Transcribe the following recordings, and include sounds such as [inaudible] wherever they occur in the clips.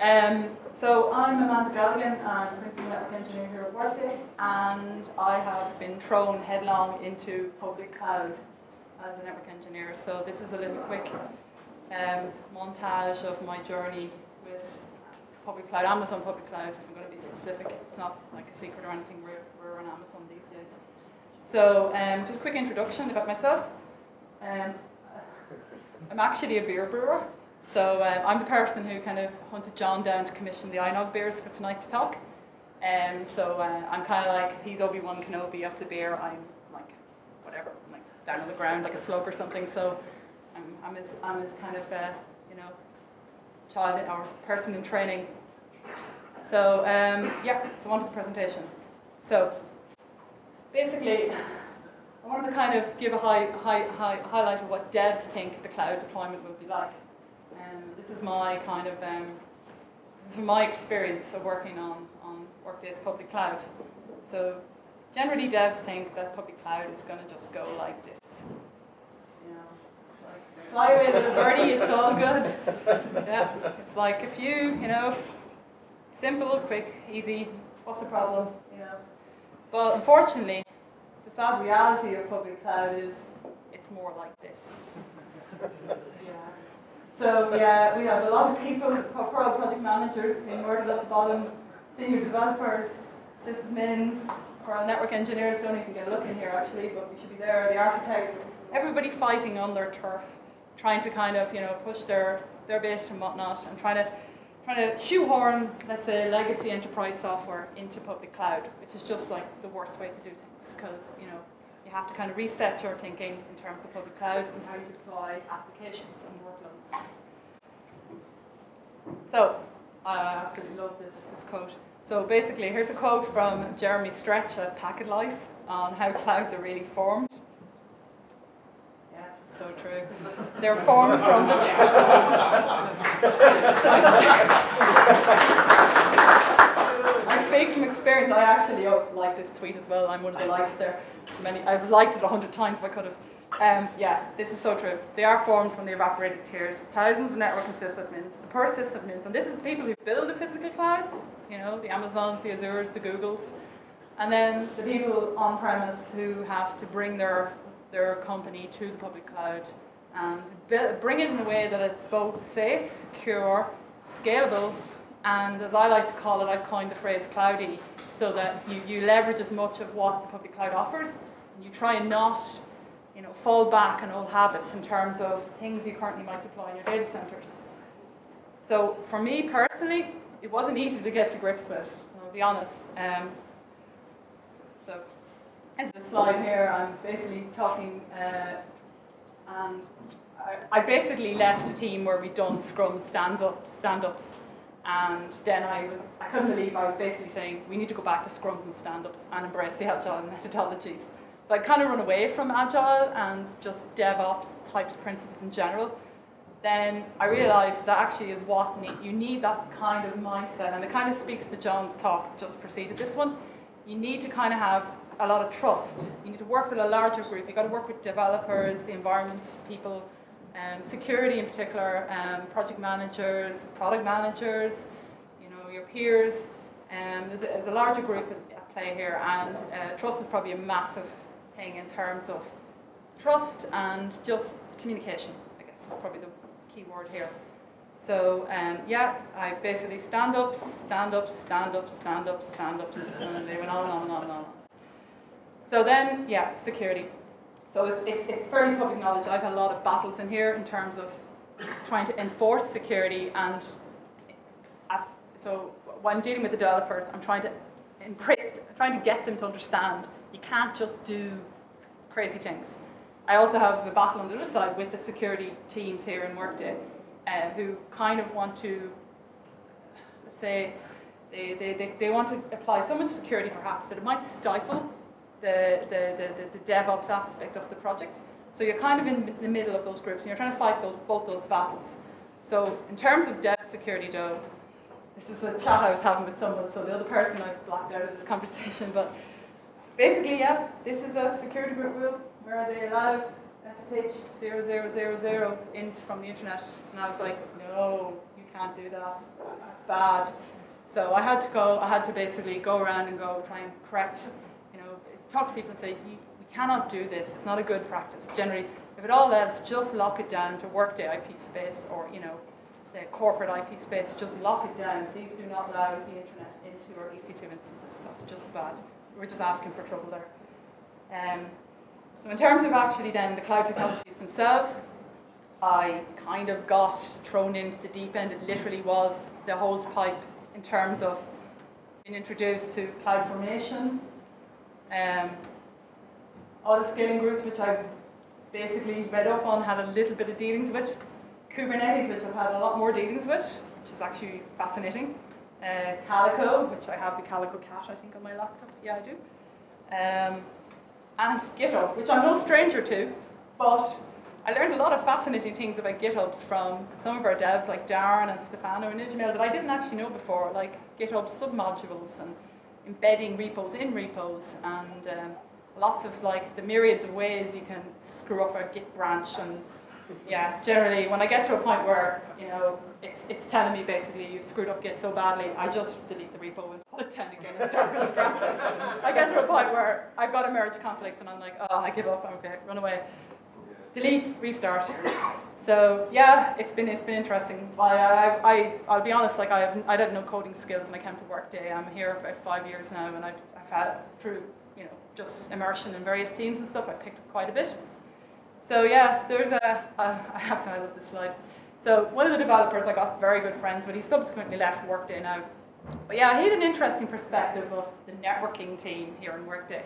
Um, so I'm Amanda Galligan, I'm a Principal Network Engineer here at Workday, and I have been thrown headlong into public cloud as a network engineer. So this is a little quick um, montage of my journey with public cloud, Amazon public cloud, if I'm going to be specific. It's not like a secret or anything, we're, we're on Amazon these days. So um, just a quick introduction about myself. Um, I'm actually a beer brewer. So um, I'm the person who kind of hunted John down to commission the iNOG beers for tonight's talk. Um, so uh, I'm kind of like, if he's Obi-Wan Kenobi of the beer, I'm like, whatever, I'm like down on the ground like a slug or something. So I'm, I'm, his, I'm his kind of, uh, you know, child in or person in training. So um, yeah, so on to the presentation. So basically, I wanted to kind of give a high, high, high, highlight of what devs think the cloud deployment will be like. Um, this is my kind of, um, this is from my experience of working on, on Workday's public cloud. So generally devs think that public cloud is going to just go like this. You know, it's like, fly away little birdie, it's all good. Yeah, it's like a few, you know, simple, quick, easy, what's the problem, you know. But unfortunately, the sad reality of public cloud is it's more like this. [laughs] So yeah, we have a lot of people, pro project managers being murdered at the bottom, senior developers, sysadmins, our network engineers don't even get a look in here actually, but we should be there, the architects, everybody fighting on their turf, trying to kind of, you know, push their, their bit and whatnot, and trying to trying to shoehorn, let's say, legacy enterprise software into public cloud, which is just like the worst way to do things, because, you know, you have to kind of reset your thinking in terms of public cloud and how you deploy applications and workloads. So, I absolutely love this, this quote. So basically, here's a quote from Jeremy Stretch at Packet Life on how clouds are really formed. So true. They're formed from the... [laughs] [laughs] From experience. I actually oh, like this tweet as well. I'm one of the likes there. Many, I've liked it a hundred times if I could have. Um, yeah, this is so true. They are formed from the evaporated tears of thousands of network and sysadmins, the per sysadmins, and this is the people who build the physical clouds, you know, the Amazons, the Azures, the Googles, and then the people on premise who have to bring their, their company to the public cloud and bring it in a way that it's both safe, secure, scalable, and as I like to call it, I've coined the phrase cloudy, so that you, you leverage as much of what the public cloud offers, and you try and not you know, fall back on old habits in terms of things you currently might deploy in your data centers. So for me personally, it wasn't easy to get to grips with, I'll be honest. Um, so as a slide here, I'm basically talking, uh, and I, I, basically left a team where we'd done Scrum stand-ups, stand-ups, and then I was, I couldn't believe I was basically saying, we need to go back to Scrums and stand-ups and embrace the agile methodologies. So I kind of run away from agile and just DevOps types principles in general. Then I realized that actually is what need, you need that kind of mindset, and it kind of speaks to John's talk that just preceded this one. You need to kind of have a lot of trust. You need to work with a larger group. You've got to work with developers, the environments, people, um, security in particular, um, project managers, product managers, you know, your peers. Um, there's, a, there's a larger group at play here, and uh, trust is probably a massive thing in terms of trust and just communication, I guess is probably the key word here. So um, yeah, I basically stand ups, stand ups, stand ups, stand ups, stand ups, and they went on and on and on and on. So then, yeah, security. So it's, it's, it's fairly public knowledge. I've had a lot of battles in here in terms of trying to enforce security and at, so when dealing with the developers, I'm trying to embrace, trying to get them to understand you can't just do crazy things. I also have a battle on the other side with the security teams here in Workday uh, who kind of want to, let's say, they, they, they, they want to apply so much security perhaps that it might stifle the, the, the, the, DevOps aspect of the project. So you're kind of in the middle of those groups and you're trying to fight those, both those battles. So in terms of dev security though, this is a chat I was having with someone, so the other person I've blacked out of this conversation, but basically, yeah, this is a security group rule where they allow SSH 0000 in from the internet. And I was like, no, you can't do that. That's bad. So I had to go. I had to basically go around and go try and correct. Talk to people and say we cannot do this. It's not a good practice. Generally, if at all else, just lock it down to Workday IP space or you know the corporate IP space. Just lock it down. Please do not allow the internet into our EC2 instances. That's just bad. We're just asking for trouble there. Um, so in terms of actually then the cloud technologies themselves, I kind of got thrown into the deep end. It literally was the hose pipe in terms of being introduced to cloud formation, um, auto scaling groups, which I've basically read up on, had a little bit of dealings with. Kubernetes, which I've had a lot more dealings with, which is actually fascinating. Uh, Calico, which I have the Calico cat, I think, on my laptop. Yeah, I do. Um, and GitHub, which I'm no stranger to, but I learned a lot of fascinating things about GitHubs from some of our devs like Darren and Stefano and Ismail that I didn't actually know before, like GitHub submodules and embedding repos in repos and um, lots of like the myriads of ways you can screw up a Git branch and yeah, generally when I get to a point where, you know, it's it's telling me basically you screwed up Git so badly, I just delete the repo and put it down again and start from scratch. I get to a point where I've got a merge conflict and I'm like, oh, I give up, okay, run away. Delete, restart. So yeah, it's been it's been interesting. I, I, I I'll be honest, like I have I had no coding skills when I came to Workday. I'm here about five years now, and I've, I've had through you know just immersion in various teams and stuff. I picked up quite a bit. So yeah, there's a, a I have to I love this slide. So one of the developers I got very good friends with. He subsequently left Workday now. But yeah, he had an interesting perspective of the networking team here in Workday.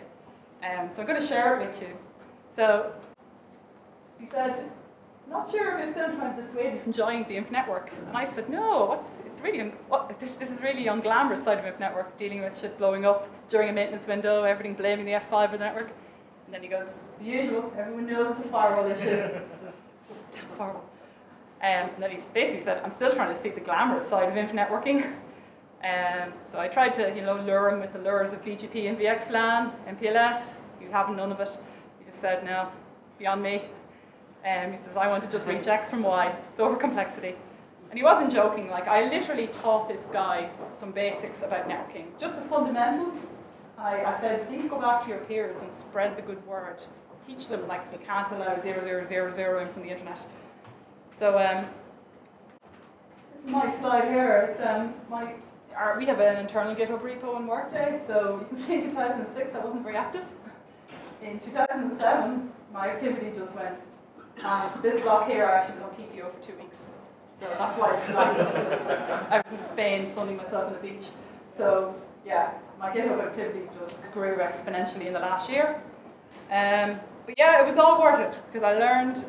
Um, so I'm going to share it with you. So he said, not sure if you're still trying to dissuade me from joining the INF network. And I said, no, what's, it's really, what, this, this is really on glamorous side of INF network, dealing with shit blowing up during a maintenance window, everything blaming the F5 of the network. And then he goes, the usual, everyone knows it's a firewall issue. [laughs] Damn firewall. Um, and then he basically said, I'm still trying to see the glamorous side of INF networking. Um, so I tried to, you know, lure him with the lures of BGP and VXLAN, MPLS. He was having none of it. He just said, no, beyond me. Um, he says, I want to just reach X from Y. It's over complexity. And he wasn't joking. Like, I literally taught this guy some basics about networking, just the fundamentals. I, I said, please go back to your peers and spread the good word. Teach them, like, you can't allow 0000 in from the internet. So, um, this is my slide here. It's um, my, our, we have an internal GitHub repo in Workday. So, you can see in 2006 I wasn't very active. In 2007, my activity just went and this block here, I actually was on PTO for two weeks. So that's why I was in Spain sunning myself on the beach. So yeah, my GitHub activity just grew exponentially in the last year. Um, but yeah, it was all worth it because I learned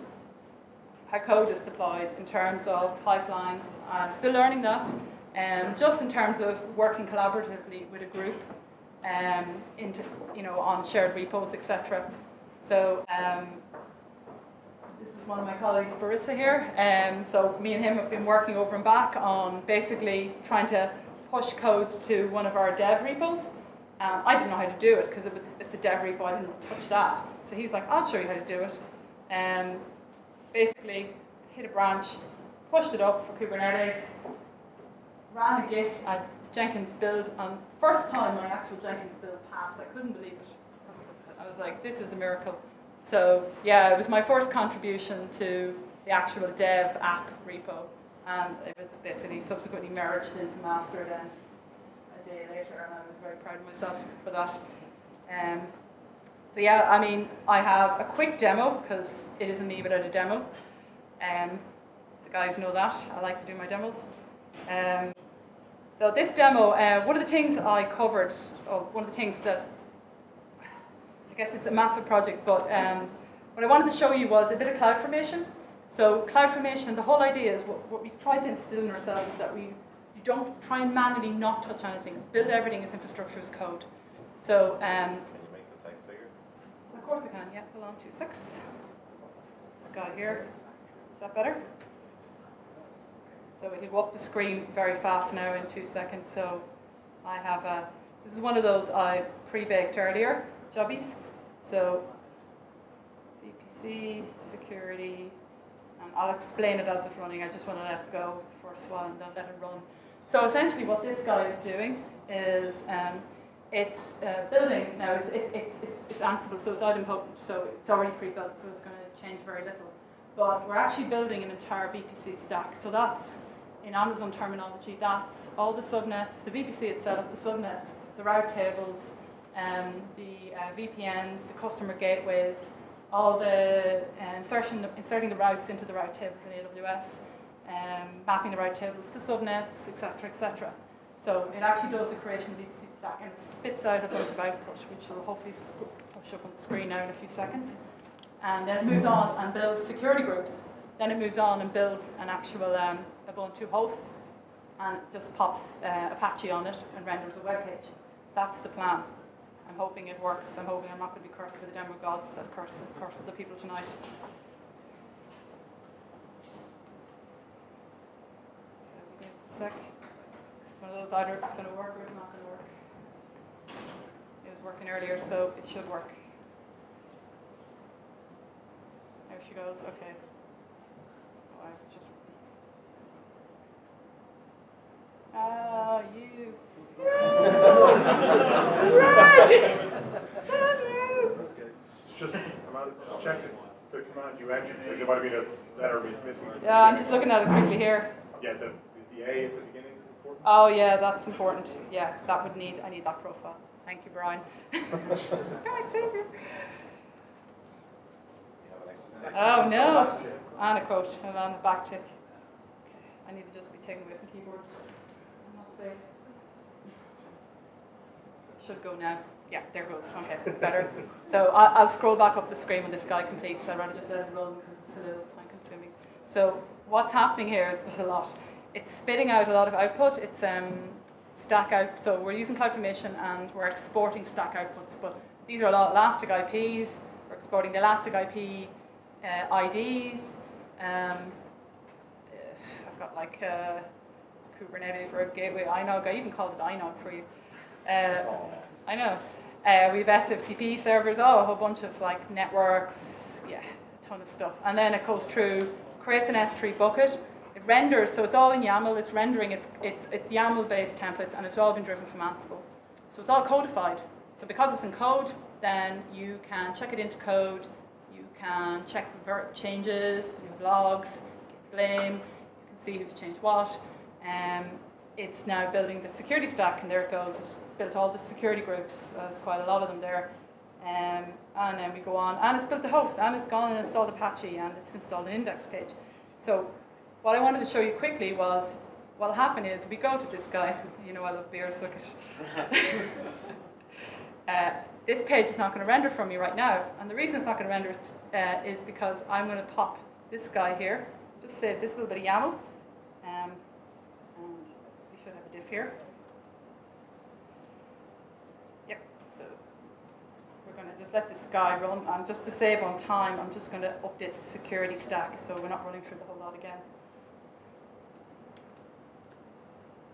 how code is deployed in terms of pipelines. I'm still learning that, um, just in terms of working collaboratively with a group, um, into, you know, on shared repos, etc. So um, one of my colleagues, Barissa here. Um, so me and him have been working over and back on basically trying to push code to one of our dev repos. Um, I didn't know how to do it because it was it's a dev repo. I didn't touch that. So he's like, I'll show you how to do it. Um, basically, hit a branch, pushed it up for Kubernetes, ran a Git a Jenkins build, and first time my actual Jenkins build passed, I couldn't believe it. I was like, this is a miracle. So yeah, it was my first contribution to the actual dev app repo, and it was basically subsequently merged into master then a day later, and I was very proud of myself for that. Um, so yeah, I mean, I have a quick demo because it isn't me without a demo. Um, the guys know that. I like to do my demos. Um, so this demo, uh, one of the things I covered, or one of the things that I guess it's a massive project, but um, what I wanted to show you was a bit of cloud formation. So cloud formation, the whole idea is what, what we've tried to instill in ourselves is that we you don't try and manually not touch anything. Build everything as infrastructure as code. So um, can you make the text bigger? Of course I can. Yeah, hold on two six. This guy here. Is that better? So it'll go up the screen very fast now in two seconds. So I have a. This is one of those I pre-baked earlier jobbies. So VPC, security, and I'll explain it as it's running. I just want to let it go for a while and then let it run. So essentially, what this guy is doing is um, it's uh, building now. It's, it, it's, it's, it's Ansible, so it's idempotent, so it's already pre-built, so it's going to change very little. But we're actually building an entire VPC stack. So that's in Amazon terminology. That's all the subnets, the VPC itself, the subnets, the route tables, um, the uh, VPNs, the customer gateways, all the uh, insertion, inserting the routes into the route tables in AWS, um, mapping the route tables to subnets, etc., etc. So it actually does the creation of the VPC stack and it spits out a bunch of output, which will hopefully push up on the screen now in a few seconds. And then it moves on and builds security groups. Then it moves on and builds an actual um, Ubuntu host and just pops uh, Apache on it and renders a web page. That's the plan. I'm hoping it works. I'm hoping I'm not going to be cursed by the demo gods that curse, curse the people tonight. So. It's one of those either it's going to work or it's not going to work. It was working earlier, so it should work. There she goes. Okay. Oh, it's just. It's just, command- just check the, the command you entered, so there might have been a letter missing. Yeah, I'm just looking at it quickly here. Yeah, the, the A at the beginning is important? Oh yeah, that's important. Yeah, that would need, I need that profile. Thank you, Brian. You're my savior. You have an extra text. Oh no, and a quote, and on the back tick. I need to just be taken away from keyboards. I'm not safe. Should go now. Yeah, there goes. Okay, it's better. So I'll, I'll scroll back up the screen when this guy completes. I'd rather just let it run because it's a little time consuming. So what's happening here is there's a lot. It's spitting out a lot of output. It's um, stack out. So we're using CloudFormation and we're exporting stack outputs. But these are a lot Elastic IPs. We're exporting the Elastic IP uh, IDs. Um, I've got like uh, Kubernetes for a gateway inog. I even called it inog for you. Uh, I know. Uh, we have SFTP servers, oh, a whole bunch of like networks, yeah, a ton of stuff. And then it goes through, creates an S3 bucket. It renders, so it's all in YAML. It's rendering its it's it's YAML-based templates, and it's all been driven from Ansible. So it's all codified. So because it's in code, then you can check it into code. You can check ver- changes. You have logs, blame. You can see who's changed what. Um, it's now building the security stack, and there it goes. It's built all the security groups. Uh, there's quite a lot of them there. Um, and then we go on, and it's built the host, and it's gone and installed Apache, and it's installed an index page. So what I wanted to show you quickly was what'll happen is we go to this guy. [laughs] You know I love beer, suck it. [laughs] uh, this page is not going to render for me right now, and the reason it's not going to render is, uh, is because I'm going to pop this guy here. Just save this little bit of YAML, um, and we should have a diff here. Yep. So we're going to just let this guy run, and just to save on time, I'm just going to update the security stack, so we're not running through the whole lot again.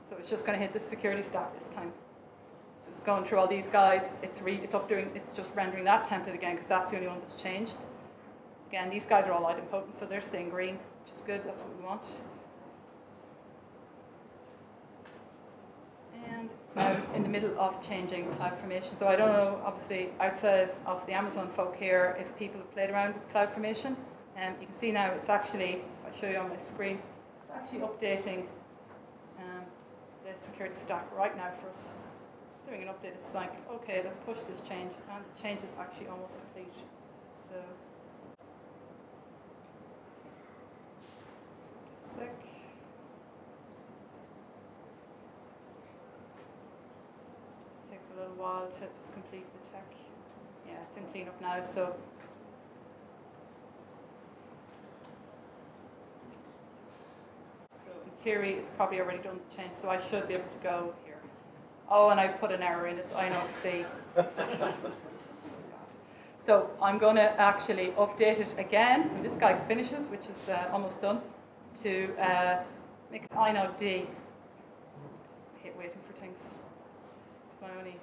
So it's just going to hit the security stack this time. So it's going through all these guys. It's re, it's up doing, it's just rendering that template again because that's the only one that's changed. Again, these guys are all idempotent, so they're staying green, which is good. That's what we want. And it's now in the middle of changing CloudFormation. So I don't know, obviously, outside of the Amazon folk here, if people have played around with CloudFormation. Um, you can see now it's actually, if I show you on my screen, it's actually updating um, the security stack right now for us. It's doing an update. It's like, okay, let's push this change, and the change is actually almost complete. So, just a sec. Just takes a little while to just complete the tech. Yeah, it's in cleanup now, so. So in theory, it's probably already done the change, so I should be able to go here. Oh, and I've put an error in, it. i know, INOC. [laughs] So I'm going to actually update it again when this guy finishes, which is uh, almost done, to uh, make it iNOG D. I hate waiting for things. It's my only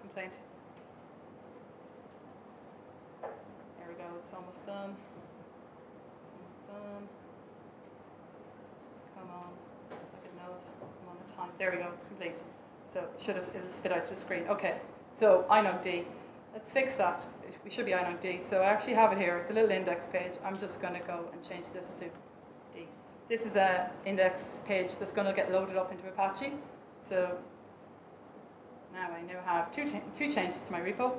complaint. There we go, it's almost done. Almost done. come on, it knows I'm on the time. There we go, it's complete. So it should have, it'll spit out to the screen. Okay, so INOG D. Let's fix that. We should be INOG D. So I actually have it here. It's a little index page. I'm just going to go and change this to D. This is a index page that's going to get loaded up into Apache. So now I now have two, two changes to my repo.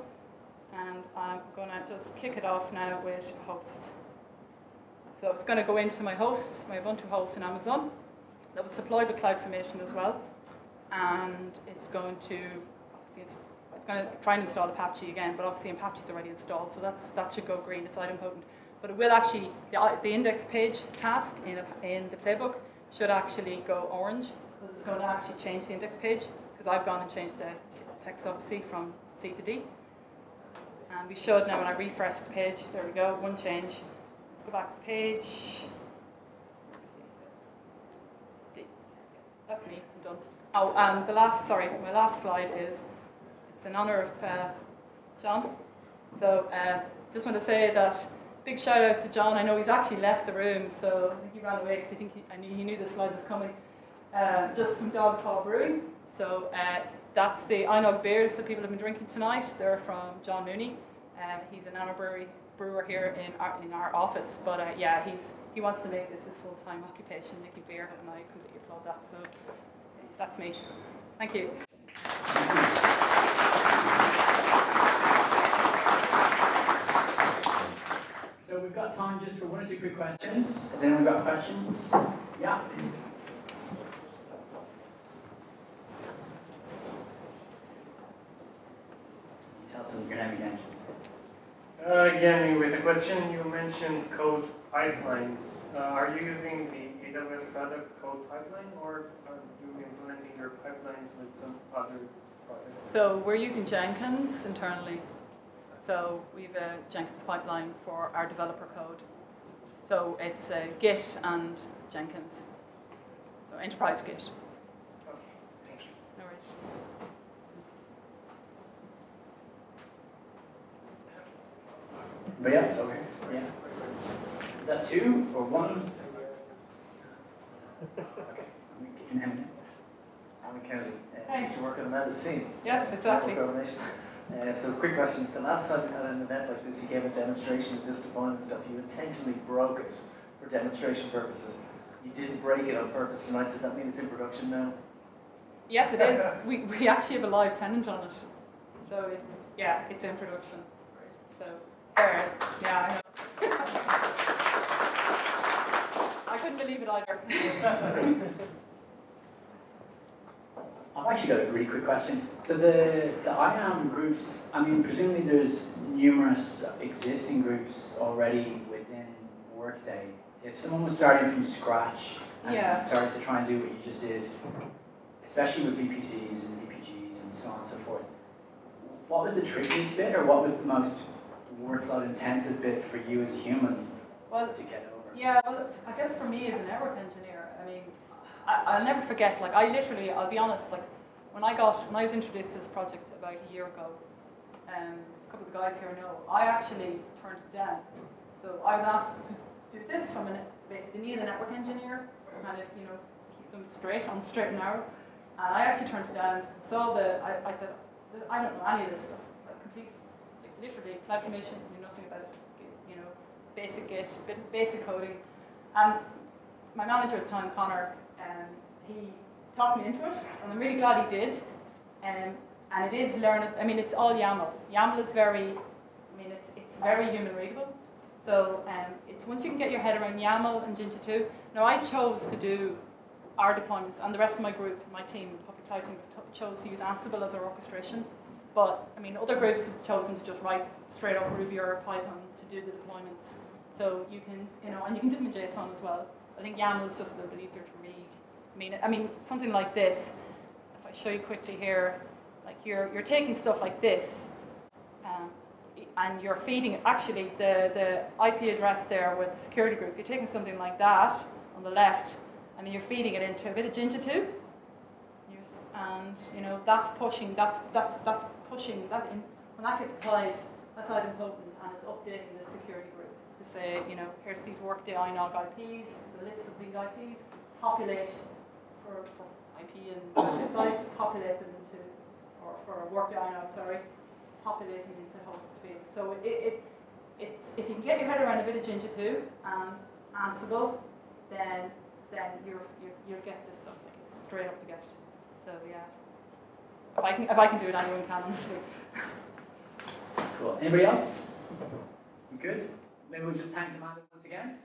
And I'm going to just kick it off now with host. So it's going to go into my host, my Ubuntu host in Amazon. That was deployed with CloudFormation as well. And it's going to, obviously it's, it's going to try and install Apache again, but obviously Apache's already installed, so that's, that should go green, it's idempotent. But it will actually, the, uh, the index page task in, a, in the playbook should actually go orange, because it's going to actually change the index page, because I've gone and changed the text obviously from C to D. And we should now when I refresh the page, there we go, one change. Let's go back to page. D. That's me, I'm done. Oh, and the last, sorry, my last slide is, it's in honour of uh, John. So uh, just want to say that big shout out to John. I know he's actually left the room, so I think he ran away because I think he, knew, he knew the slide was coming. Uh, just from Dog Paw Brewing. So uh, that's the iNOG beers that people have been drinking tonight. They're from John Mooney. Uh, he's an Anna Brewery brewer here in our, in our office. But uh, yeah, he's he wants to make this his full time occupation, making beer, and I completely applaud that. So that's me. Thank you. So we've got time just for one or two quick questions. Has anyone got questions? Yeah. Tell us your name again. Uh, again, with the question, you mentioned code pipelines. Uh, are you using the AWS product code pipeline or are you implementing your pipelines with some other products? So we're using Jenkins internally. So we've a Jenkins pipeline for our developer code. So it's uh, Git and Jenkins. So enterprise Git. Okay, thank you. No worries. Anybody else? Okay. Yeah. Is that two or one? Okay. We can have it. Alan Kennedy, uh, used to work at Amanda Scene. Yes, exactly. Uh, so quick question, the last time you had an event like this, you gave a demonstration of this deployment stuff, you intentionally broke it for demonstration purposes. You didn't break it on purpose tonight, does that mean it's in production now? Yes, it is. [laughs] We, we actually have a live tenant on it. So it's, yeah, it's in production. So, yeah, I know. [laughs] I couldn't believe it either. [laughs] I've actually got a really quick question. So the, the IAM groups, I mean, presumably there's numerous existing groups already within Workday. If someone was starting from scratch and Yeah. started to try and do what you just did, especially with VPCs and VPGs and so on and so forth, what was the trickiest bit or what was the most workload intensive bit for you as a human Well, to get over? Yeah, well, I guess for me as a network engineer, I mean, I, I'll never forget, like, I literally, I'll be honest, like, when I got, when I was introduced to this project about a year ago, um, a couple of the guys here know, I actually turned it down. So I was asked to do this from a, basically, need a network engineer, kind of, you know, keep them straight, on the straight and narrow. And I actually turned it down, saw the, I, I said, I don't know any of this stuff. It's cloud formation literally, knew nothing about you know, basic Git, basic coding. And my manager at the time, Connor, um, he talked me into it, and I'm really glad he did. Um, and it is learn. I mean, it's all YAML. YAML is very, I mean, it's it's very human readable. So um, it's once you can get your head around YAML and Jinja 2. Now I chose to do our deployments, and the rest of my group, my team, public cloud team, chose to use Ansible as our orchestration. But I mean, other groups have chosen to just write straight up Ruby or Python to do the deployments. So you can, you know, and you can do them in JSON as well. I think YAML is just a little bit easier to read. I mean, I mean, something like this. If I show you quickly here, like you're you're taking stuff like this, um, and you're feeding it. Actually, the the IP address there with the security group, you're taking something like that on the left, and then you're feeding it into a bit of Jinja 2. And you know that's pushing. That's that's that's pushing. That in, when that gets applied, that's idempotent, and it's updating the security group to say, you know, here's these workday INOG IPs, the list of these IPs, populate for, for IP and [coughs] sites, populate them into, or for Workday iNOG, sorry, populate them into host field. So it, it, it's, if you can get your head around a bit of Jinja 2, and Ansible, then, then you're, you're, you'll get this stuff, like it's straight up to get. So yeah, if I can, if I can do it, anyone can, honestly. Cool. Anybody else? Good? Maybe we'll just thank Amanda once again.